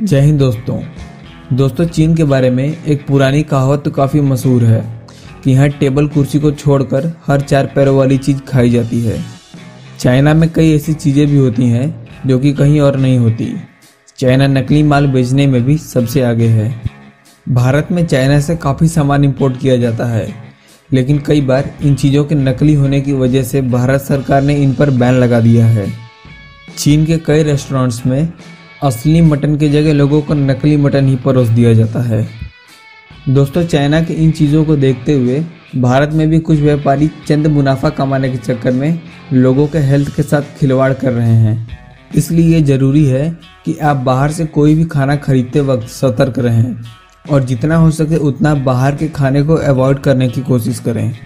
जय हिंद दोस्तों। दोस्तों, चीन के बारे में एक पुरानी कहावत तो काफ़ी मशहूर है कि यहाँ टेबल कुर्सी को छोड़कर हर चार पैरों वाली चीज़ खाई जाती है। चाइना में कई ऐसी चीज़ें भी होती हैं जो कि कहीं और नहीं होती। चाइना नकली माल बेचने में भी सबसे आगे है। भारत में चाइना से काफ़ी सामान इंपोर्ट किया जाता है, लेकिन कई बार इन चीज़ों के नकली होने की वजह से भारत सरकार ने इन पर बैन लगा दिया है। चीन के कई रेस्टोरेंट्स में असली मटन की जगह लोगों को नकली मटन ही परोस दिया जाता है। दोस्तों, चाइना की इन चीज़ों को देखते हुए भारत में भी कुछ व्यापारी चंद मुनाफा कमाने के चक्कर में लोगों के हेल्थ के साथ खिलवाड़ कर रहे हैं। इसलिए ये ज़रूरी है कि आप बाहर से कोई भी खाना खरीदते वक्त सतर्क रहें और जितना हो सके उतना बाहर के खाने को अवॉइड करने की कोशिश करें।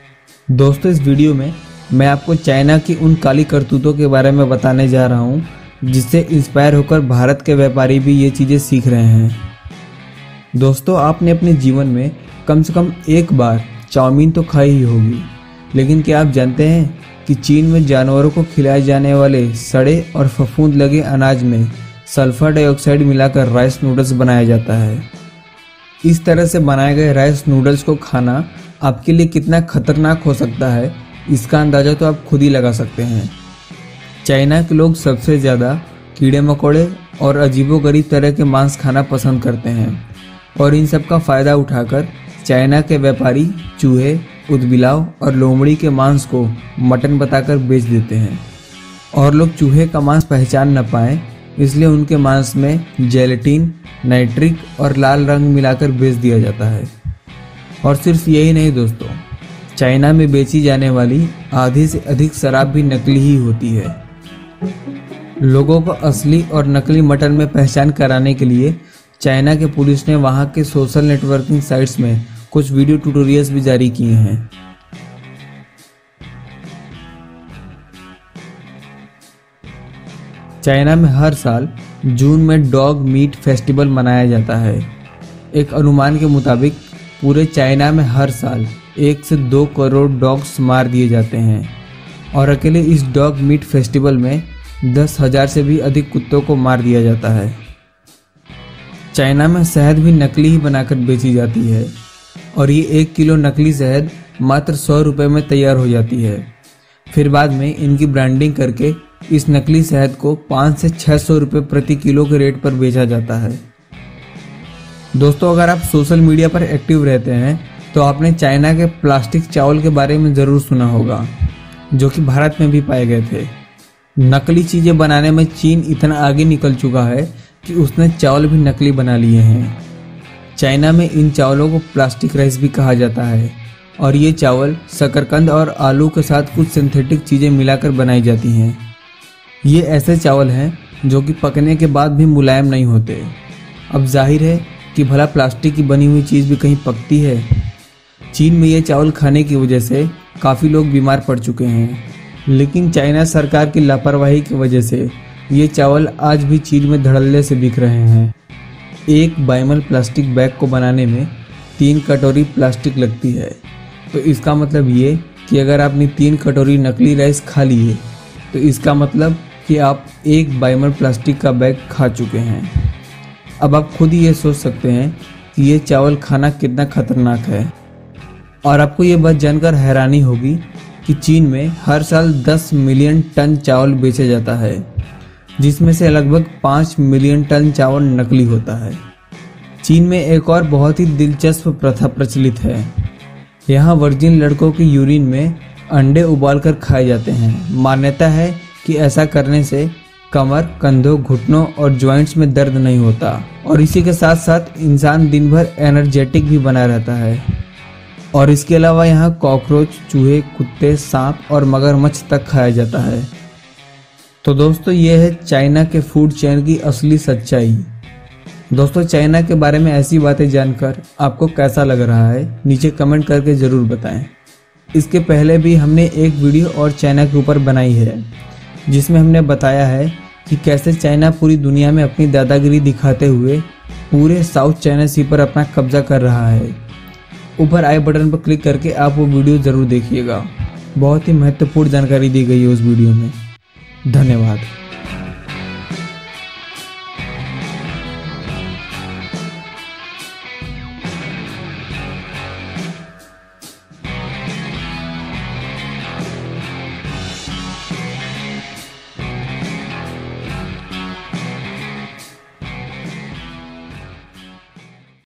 दोस्तों, इस वीडियो में मैं आपको चाइना की उन काली करतूतों के बारे में बताने जा रहा हूँ जिससे इंस्पायर होकर भारत के व्यापारी भी ये चीज़ें सीख रहे हैं। दोस्तों, आपने अपने जीवन में कम से कम एक बार चाउमीन तो खाई ही होगी, लेकिन क्या आप जानते हैं कि चीन में जानवरों को खिलाए जाने वाले सड़े और फफूंद लगे अनाज में सल्फ़र डाइऑक्साइड मिलाकर राइस नूडल्स बनाया जाता है? इस तरह से बनाए गए राइस नूडल्स को खाना आपके लिए कितना खतरनाक हो सकता है, इसका अंदाज़ा तो आप खुद ही लगा सकते हैं। चाइना के लोग सबसे ज़्यादा कीड़े मकोड़े और अजीबोगरीब तरह के मांस खाना पसंद करते हैं। और इन सब का फ़ायदा उठाकर चाइना के व्यापारी चूहे, उदबिलाव और लोमड़ी के मांस को मटन बताकर बेच देते हैं। और लोग चूहे का मांस पहचान न पाए, इसलिए उनके मांस में जेलेटिन, नाइट्रिक और लाल रंग मिलाकर बेच दिया जाता है। और सिर्फ़ यही नहीं दोस्तों, चाइना में बेची जाने वाली आधी से अधिक शराब भी नकली ही होती है। लोगों को असली और नकली मटन में पहचान कराने के लिए चाइना के पुलिस ने वहाँ के सोशल नेटवर्किंग साइट्स में कुछ वीडियो ट्यूटोरियल्स भी जारी किए हैं। चाइना में हर साल जून में डॉग मीट फेस्टिवल मनाया जाता है। एक अनुमान के मुताबिक पूरे चाइना में हर साल एक से दो करोड़ डॉग्स मार दिए जाते हैं। और अकेले इस डॉग मीट फेस्टिवल में दस हज़ार से भी अधिक कुत्तों को मार दिया जाता है। चाइना में शहद भी नकली ही बनाकर बेची जाती है और ये एक किलो नकली शहद मात्र सौ रुपये में तैयार हो जाती है। फिर बाद में इनकी ब्रांडिंग करके इस नकली शहद को पाँच से छः सौ रुपये प्रति किलो के रेट पर बेचा जाता है। दोस्तों, अगर आप सोशल मीडिया पर एक्टिव रहते हैं तो आपने चाइना के प्लास्टिक चावल के बारे में ज़रूर सुना होगा। जो कि भारत में भी पाए गए थे। नकली चीज़ें बनाने में चीन इतना आगे निकल चुका है कि उसने चावल भी नकली बना लिए हैं। चाइना में इन चावलों को प्लास्टिक राइस भी कहा जाता है और ये चावल शकरकंद और आलू के साथ कुछ सिंथेटिक चीज़ें मिलाकर बनाई जाती हैं। ये ऐसे चावल हैं जो कि पकने के बाद भी मुलायम नहीं होते। अब ज़ाहिर है कि भला प्लास्टिक की बनी हुई चीज़ भी कहीं पकती है। चीन में ये चावल खाने की वजह से काफ़ी लोग बीमार पड़ चुके हैं। लेकिन चाइना सरकार की लापरवाही की वजह से ये चावल आज भी चीन में धड़ल्ले से बिक रहे हैं। एक बाइमल प्लास्टिक बैग को बनाने में तीन कटोरी प्लास्टिक लगती है। तो इसका मतलब ये कि अगर आपने तीन कटोरी नकली राइस खा लिए तो इसका मतलब कि आप एक बाइमल प्लास्टिक का बैग खा चुके हैं। अब आप खुद ही ये सोच सकते हैं कि ये चावल खाना कितना खतरनाक है। और आपको ये बात जानकर हैरानी होगी कि चीन में हर साल 10 मिलियन टन चावल बेचा जाता है, जिसमें से लगभग 5 मिलियन टन चावल नकली होता है। चीन में एक और बहुत ही दिलचस्प प्रथा प्रचलित है। यहाँ वर्जिन लड़कों की यूरिन में अंडे उबालकर खाए जाते हैं। मान्यता है कि ऐसा करने से कमर, कंधों, घुटनों और जॉइंट्स में दर्द नहीं होता और इसी के साथ साथ इंसान दिन भर एनर्जेटिक भी बना रहता है। और इसके अलावा यहाँ कॉकरोच, चूहे, कुत्ते, सांप और मगरमच्छ तक खाया जाता है। तो दोस्तों, ये है चाइना के फ़ूड चेन की असली सच्चाई। दोस्तों, चाइना के बारे में ऐसी बातें जानकर आपको कैसा लग रहा है, नीचे कमेंट करके ज़रूर बताएँ। इसके पहले भी हमने एक वीडियो और चाइना के ऊपर बनाई है, जिसमें हमने बताया है कि कैसे चाइना पूरी दुनिया में अपनी दादागिरी दिखाते हुए पूरे साउथ चाइना सी पर अपना कब्जा कर रहा है। ऊपर आई बटन पर क्लिक करके आप वो वीडियो ज़रूर देखिएगा। बहुत ही महत्वपूर्ण जानकारी दी गई है उस वीडियो में। धन्यवाद।